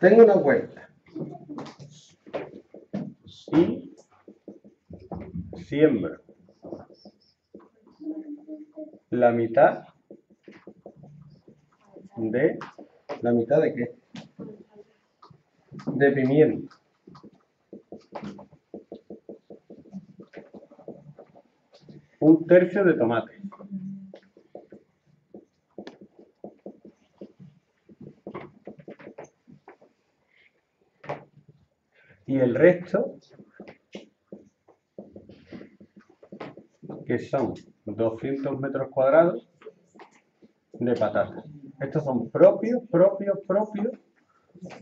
Tengo una huerta. Y siembro la mitad de la mitad de qué? De pimiento. Un tercio de tomate. Y el resto, que son 200 metros cuadrados de patatas. Estos son propios, propios, propios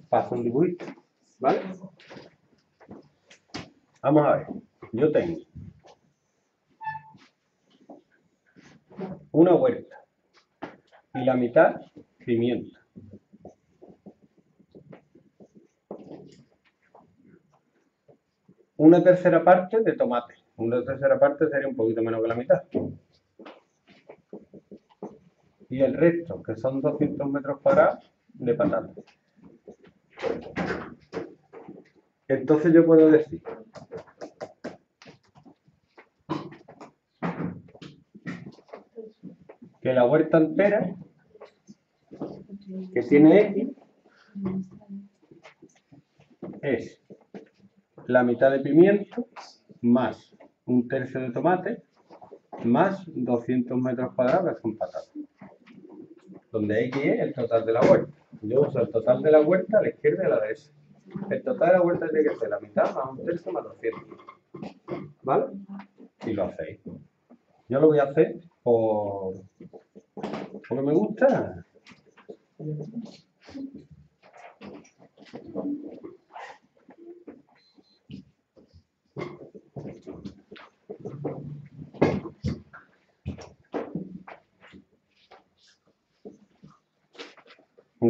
para un. ¿Vale? Vamos a ver. Yo tengo una huerta y la mitad pimienta. Una tercera parte de tomate. Una tercera parte sería un poquito menos que la mitad. Y el resto, que son 200 metros cuadrados, de patatas. Entonces yo puedo decir que la huerta entera, que tiene X, es la mitad de pimiento más un tercio de tomate más 200 metros cuadrados son patatas. Donde X es el total de la huerta. Yo uso el total de la huerta a la izquierda y a la derecha. El total de la huerta tiene que ser la mitad más un tercio más 200. ¿Vale? Y lo hacéis. Yo lo voy a hacer por... porque me gusta.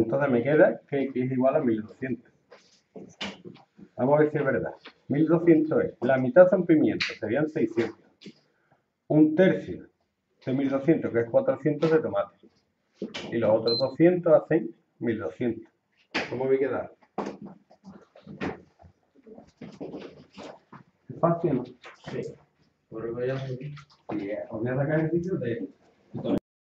Entonces me queda que X es igual a 1200. Vamos a ver si es verdad. 1200 es, la mitad son pimientos, serían 600. Un tercio de 1200, que es 400 de tomate. Y los otros 200 hacen 1200. ¿Cómo voy a quedar? ¿Es fácil, no? Sí. Por eso ya Sí, os voy a sacar ejercicios de